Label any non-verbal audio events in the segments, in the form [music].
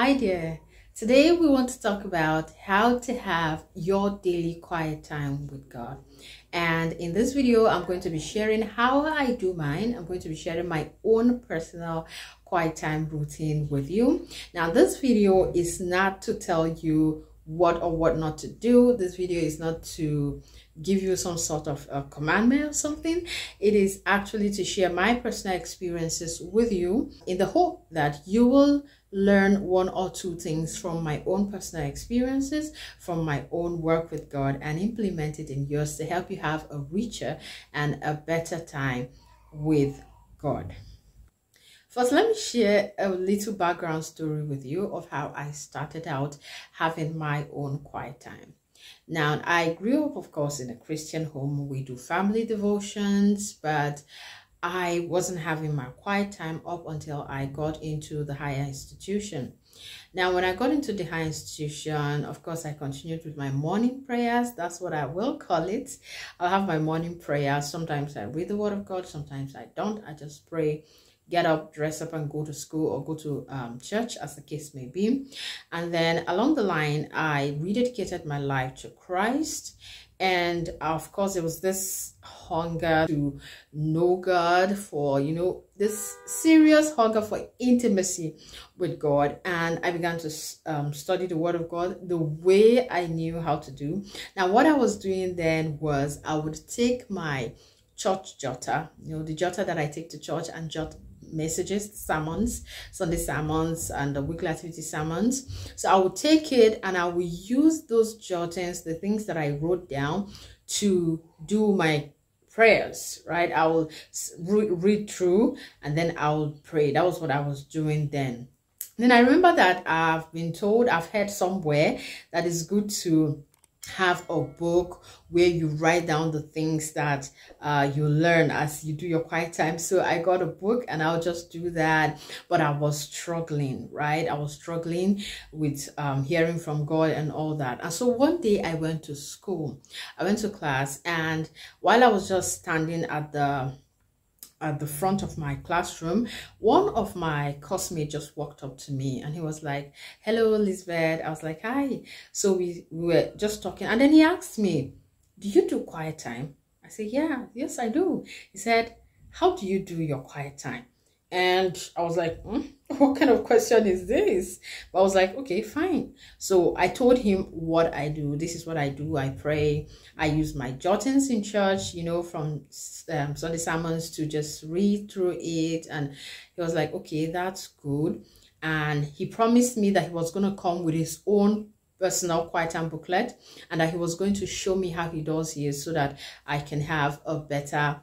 Hi there. Today we want to talk about how to have your daily quiet time with God. And in this video, I'm going to be sharing how I do mine. I'm going to be sharing my own personal quiet time routine with you. Now, this video is not to tell you what or what not to do. This video is not to give you some sort of a commandment or something. It is actually to share my personal experiences with you in the hope that you will learn one or two things from my own personal experiences, from my own work with God, and implement it in yours to help you have a richer and a better time with God. First, let me share a little background story with you of how I started out having my own quiet time. Now, I grew up, of course, in a Christian home. We do family devotions, but I wasn't having my quiet time up until I got into the higher institution. Now, when I got into the higher institution, of course, I continued with my morning prayers. That's what I will call it. I'll have my morning prayers. Sometimes I read the word of God, sometimes I don't. I just pray get up, dress up, and go to school or go to um, church, as the case may be. And then along the line, I rededicated my life to Christ. And of course, there was this hunger to know God for, you know, this serious hunger for intimacy with God. And I began to um, study the Word of God the way I knew how to do. Now, what I was doing then was I would take my church jotter, you know, the jotter that I take to church and jot messages, sermons, Sunday sermons, and the weekly activity sermons. So I will take it and I will use those jottings, the things that I wrote down, to do my prayers, right? I will re read through and then I will pray. That was what I was doing then. Then I remember that I've been told, I've heard somewhere that it's good to have a book where you write down the things that uh, you learn as you do your quiet time. So I got a book and I'll just do that. But I was struggling, right? I was struggling with um, hearing from God and all that. And so one day I went to school. I went to class and while I was just standing at the at the front of my classroom, one of my classmates just walked up to me and he was like, hello, Elizabeth. I was like, hi. So we, we were just talking. And then he asked me, do you do quiet time? I said, yeah, yes, I do. He said, how do you do your quiet time? And I was like, hmm, [laughs] what kind of question is this? But I was like, okay, fine. So I told him what I do. This is what I do. I pray. I use my jottings in church, you know, from um, Sunday sermons to just read through it. And he was like, okay, that's good. And he promised me that he was going to come with his own personal quiet time booklet and that he was going to show me how he does his so that I can have a better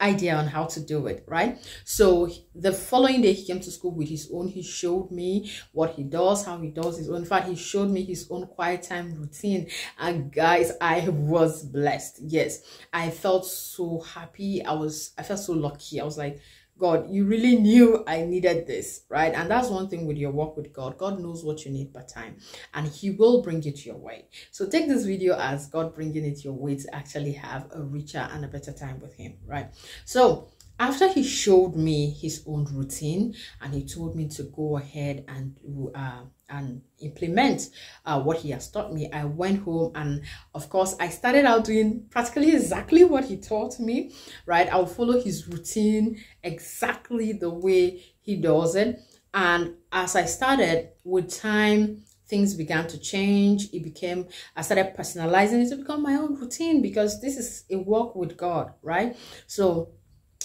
idea on how to do it right? So the following day he came to school with his own he showed me what he does how he does his own. In fact he showed me his own quiet time routine. And guys i was blessed. Yes i felt so happy. I was i felt so lucky. I was like God, you really knew I needed this, right? And that's one thing with your work with God. God knows what you need per time and he will bring it your way. So take this video as God bringing it your way to actually have a richer and a better time with him, right? So after he showed me his own routine and he told me to go ahead and do uh, and implement uh, what he has taught me. I went home and of course i started out doing practically exactly what he taught me right? I'll follow his routine exactly the way he does it. And as i started with time things began to change. It became i started personalizing it to become my own routine because this is a walk with god right? So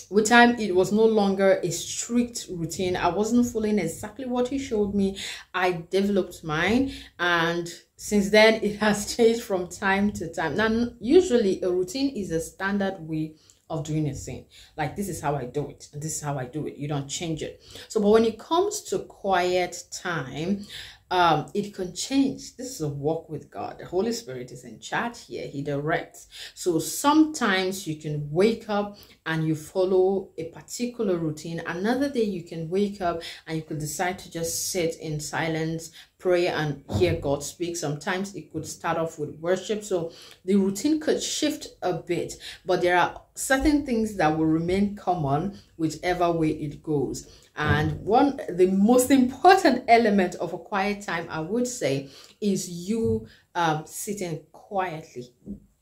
with time it was no longer a strict routine. I wasn't following exactly what he showed me. I developed mine and since then it [laughs] has changed from time to time. Now usually a routine is a standard way of doing a thing. Like this is how i do it and this is how i do it. You don't change it. So but when it comes to quiet time um, it can change. This is a walk with God. The Holy Spirit is in charge here. He directs. So sometimes you can wake up and you follow a particular routine. Another day you can wake up and you could decide to just sit in silence, pray and hear God speak. Sometimes it could start off with worship. So the routine could shift a bit, but there are certain things that will remain common whichever way it goes. And one, the most important element of a quiet time, I would say, is you um, sitting quietly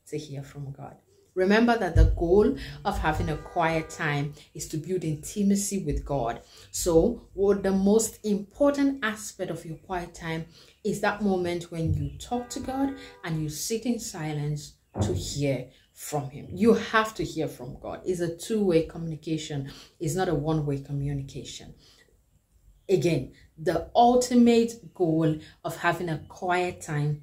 to hear from God. Remember that the goal of having a quiet time is to build intimacy with God. So, what the most important aspect of your quiet time is that moment when you talk to God and you sit in silence to hear from him. You have to hear from God. It's a two-way communication. It's not a one-way communication. Again, the ultimate goal of having a quiet time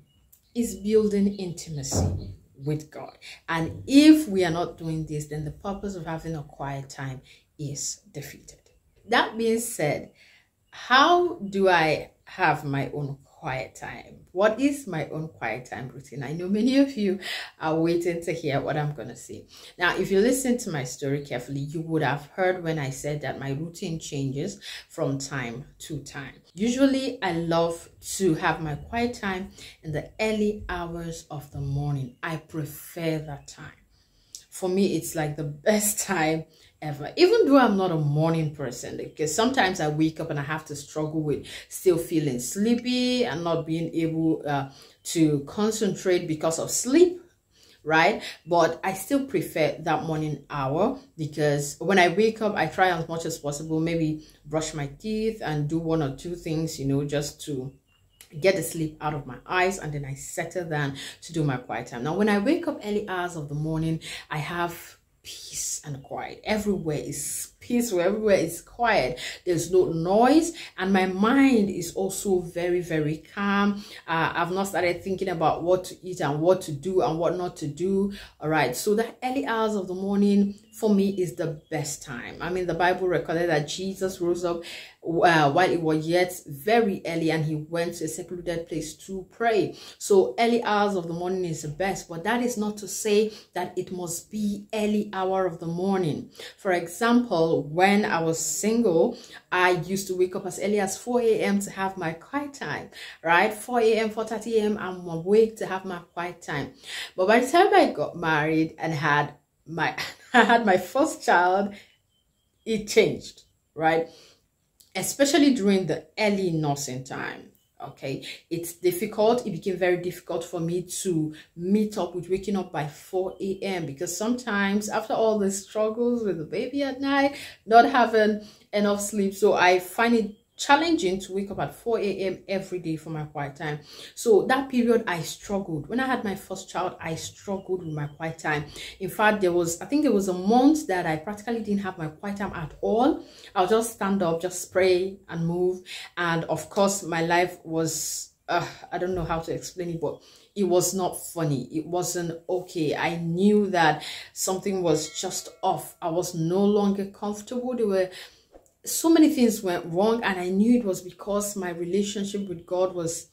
is building intimacy with God. And if we are not doing this, then the purpose of having a quiet time is defeated. That being said, how do I have my own quiet time. What is my own quiet time routine? I know many of you are waiting to hear what I'm going to say. Now, if you listen to my story carefully, you would have heard when I said that my routine changes from time to time. Usually, I love to have my quiet time in the early hours of the morning. I prefer that time. For me, it's like the [laughs] best time ever. Even though i'm not a morning person because sometimes i wake up and i have to struggle with still feeling sleepy and not being able uh, to concentrate because of sleep right? But i still prefer that morning hour because when i wake up i try as much as possible maybe brush my teeth and do one or two things you know just to get the sleep out of my eyes and then i settle down to do my quiet time now when i wake up early hours of the morning i have peace and quiet. Everywhere is peaceful. Everywhere is quiet. There's no noise. And my mind is also very, very calm. Uh, I've not started thinking about what to eat and what to do and what not to do. All right. So the early hours of the morning for me is the best time. I mean, the Bible recorded that Jesus rose up uh, while it was yet very early and he went to a secluded place to pray. So early hours of the morning is the best, but that is not to say that it must be early hour of the morning. For example, when I was single, I used to wake up as early as 4 a.m. to have my quiet time, right? 4 a.m., 4.30 a.m., I'm awake to have my quiet time. But by the time I got married and had my [laughs] I had my first child, it changed, right? Especially during the early nursing time. Okay, it's difficult. It became very difficult for me to meet up with waking up by 4 a.m. because sometimes after all the struggles with the baby at night, not having enough sleep, so I find it challenging to wake up at 4 a.m. every day for my quiet time. So that period I struggled. When I had my first child, I struggled with my quiet time. In fact, there was, I think there was a month that I practically didn't have my quiet time at all. I'll just stand up, just pray and move. And of course, my life was, uh, I don't know how to explain it, but it was not funny. It wasn't okay. I knew that something was just off. I was no longer comfortable. There were so many things went wrong and I knew it was because my relationship with God was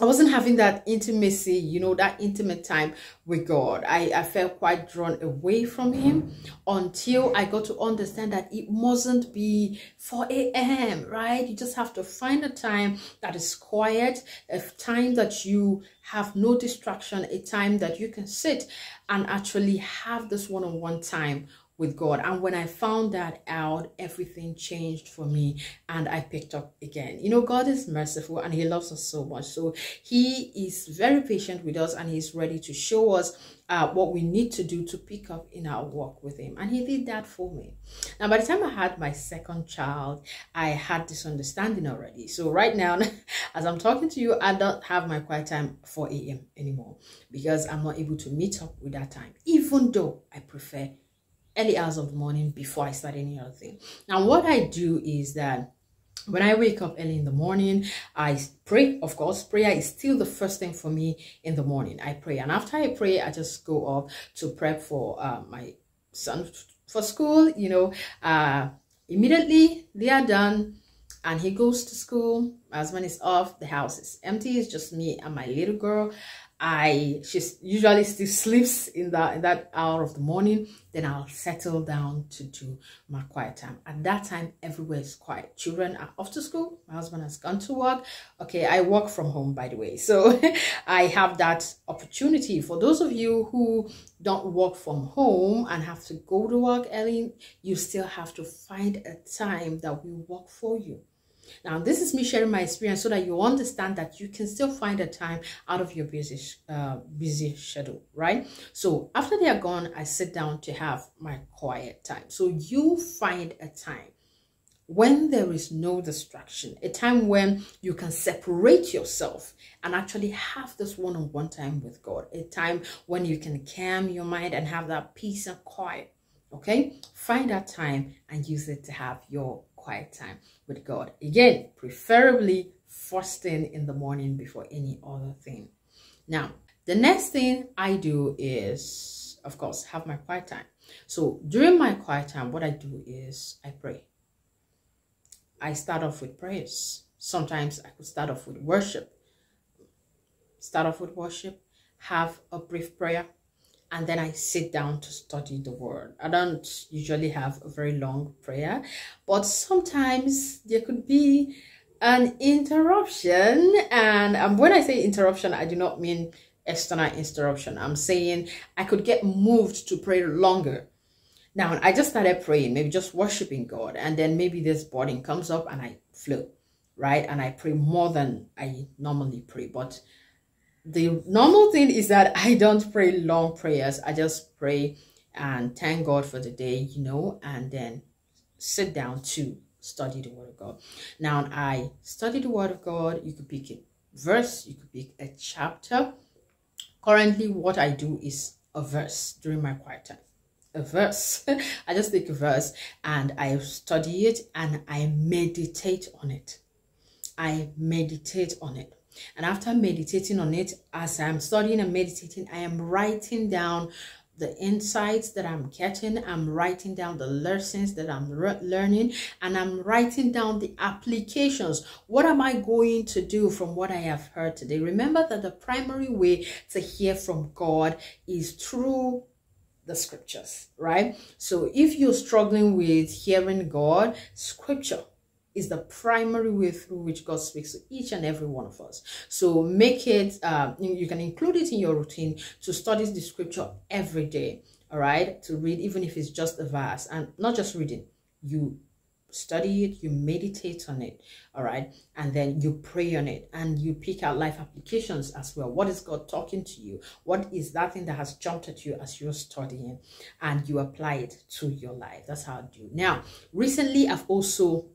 I wasn't having that intimacy, you know, that intimate time with God. I, I felt quite drawn away from Him until I got to understand that it mustn't be 4 a.m., right? You just have to find a time that is quiet, a time that you have no distraction, a time that you can sit and actually have this one on one time with God. And when I found that out, everything changed for me and I picked up again. You know, God is merciful and He loves us so much. So He is very patient with us and He's ready to show us uh, what we need to do to pick up in our walk with Him. And He did that for me. Now, by the time I had my second child, I had this understanding already. So right now, [laughs] as I'm talking to you, I don't have my quiet time 4 a.m. anymore because I'm not able to meet up with that time, even though I prefer early hours of the morning before I start any other thing. Now, what I do is that when I wake up early in the morning, I pray. Of course, prayer is still the first thing for me in the morning. I pray. And after I pray, I just go up to prep for uh, my son for school. You know, uh, immediately they are done and he goes to school. As when it's off, the house is empty. It's just me and my little girl I she usually still sleeps in that in that hour of the morning. Then I'll settle down to do my quiet time. At that time, everywhere is quiet. Children are off to school. My husband has gone to work. Okay, I work from home, by the way, so [laughs] I have that opportunity. For those of you who don't work from home and have to go to work early, you still have to find a time that will work for you. Now, this is me sharing my experience so that you understand that you can still find a time out of your busy, uh, busy schedule, right? So after they are gone, I sit down to have my quiet time. So you find a time when there is no distraction, a time when you can separate yourself and actually have this one-on-one -on -one time with God, a time when you can calm your mind and have that peace and quiet. Okay, find that time and use it to have your quiet time with God. Again, preferably first thing in the morning before any other thing. Now, the next thing I do is, of course, have my quiet time. So during my quiet time, what I do is I pray. I start off with prayers. Sometimes I could start off with worship. Start off with worship, have a brief prayer, and then I sit down to study the word. I don't usually have a very long prayer, but sometimes there could be an interruption. And um, when I say interruption, I do not mean external interruption. I'm saying I could get moved to pray longer. Now, I just started praying, maybe just worshiping God, and then maybe this burden comes up and I flow, right? And I pray more than I normally pray. But the normal thing is that I don't pray long prayers. I just pray and thank God for the day, you know, and then sit down to study the Word of God. Now, I study the Word of God. You could pick a verse, you could pick a chapter. Currently, what I do is a verse during my quiet time. A verse. [laughs] I just take a verse and I study it and I meditate on it. I meditate on it. And after meditating on it, as I'm studying and meditating, I am writing down the insights that I'm getting. I'm writing down the lessons that I'm learning and I'm writing down the applications. What am I going to do from what I have heard today? Remember that the primary way to hear from God is through the scriptures, right? So if you're struggling with hearing God, scripture is the primary way through which God speaks to each and every one of us. So make it, uh, you can include it in your routine to study the scripture every day, all right? To read, even if it's just a verse and not just reading, you study it, you meditate on it, all right? And then you pray on it and you pick out life applications as well. What is God talking to you? What is that thing that has jumped at you as you're studying and you apply it to your life? That's how I do. Now, recently I've also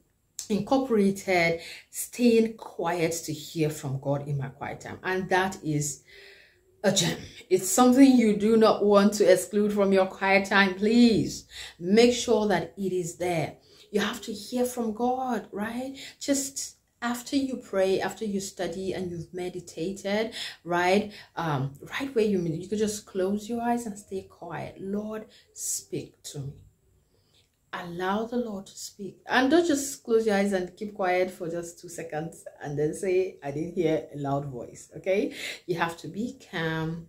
incorporated staying quiet to hear from God in my quiet time. And that is a gem. It's something you do not want to exclude from your quiet time. Please make sure that it is there. You have to hear from God, right? Just after you pray after you study and you've meditated right um right where you you could just close your eyes and stay quiet lord speak to me allow the Lord to speak. And don't just close your eyes and keep quiet for just two seconds and then say, I didn't hear a loud voice. Okay? You have to be calm,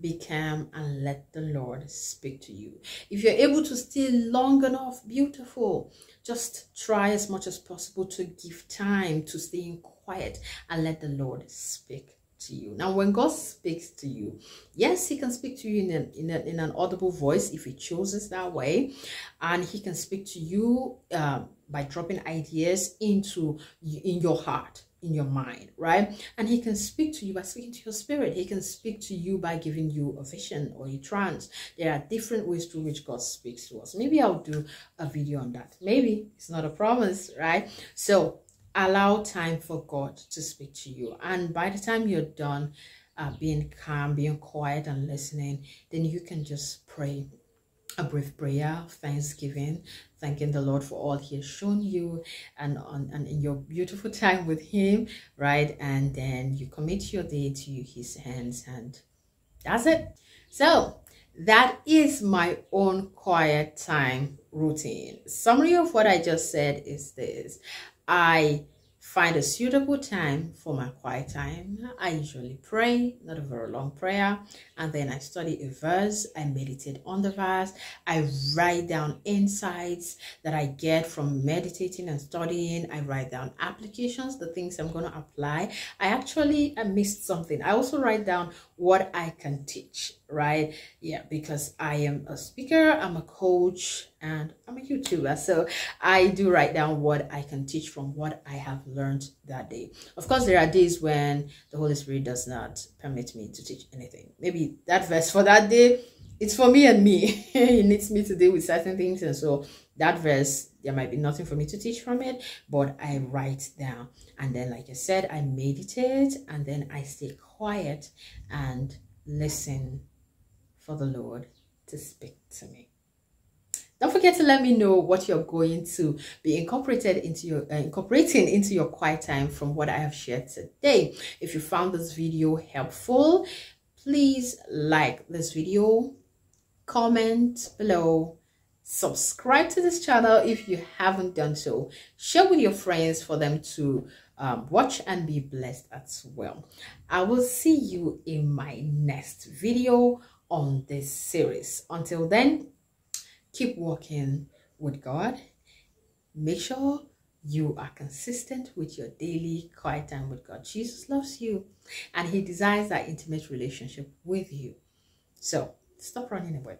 be calm, and let the Lord speak to you. If you're able to stay long enough, beautiful. Just try as much as possible to give time to staying quiet and let the Lord speak to you. Now, when God speaks to you, yes, he can speak to you in an, in, a, in an audible voice if he chooses that way. And he can speak to you uh, by dropping ideas into in your heart in your mind, right? And he can speak to you by speaking to your spirit. He can speak to you by giving you a vision or a trance. There are different ways through which God speaks to us. Maybe I'll do a video on that. Maybe it's not a promise, right? So allow time for God to speak to you. And by the time you're done uh, being calm, being quiet and listening, then you can just pray a brief prayer thanksgiving, thanking the Lord for all he has shown you and on and in your beautiful [laughs] time with him, right? And then you commit your day to his hands and that's it. So that is my own quiet time routine. Summary of what I just said is this. I find a suitable time for my quiet time. I usually pray, not a very long prayer, and then I study a verse, I meditate on the verse, I write down insights that I get from meditating and studying, I write down applications, the things I'm going to apply. I actually I missed something. I also write down what I can teach, right? Yeah, because I am a speaker, I'm a coach, and I'm a YouTuber. So I do write down what I can teach from what I have learned that day. Of course, there are days when the Holy Spirit does not permit me to teach anything. Maybe that verse for that day, it's for me and me. [laughs] he needs me to deal with certain things. And so that verse, there might be nothing for me to teach from it, but I write down. And then, like I said, I meditate and then I stay quiet and listen for the Lord to speak to me. Don't forget to let me know what you're going to be incorporated into your uh, incorporating into your quiet time from what I have shared today. If you found this video helpful, please like this video, comment below, subscribe to this channel if you haven't done so, share with your friends for them to um, watch and be blessed as well. I will see you in my next video on this series. Until then, keep walking with God. Make sure you are consistent with your daily quiet time with God. Jesus loves you and he desires that intimate relationship with you. So stop running away.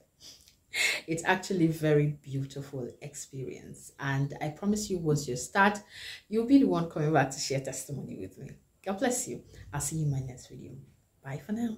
It's actually a very beautiful experience. And I promise you, once you start, you'll be the one coming back to share testimony with me. God bless you. I'll see you in my next video. Bye for now.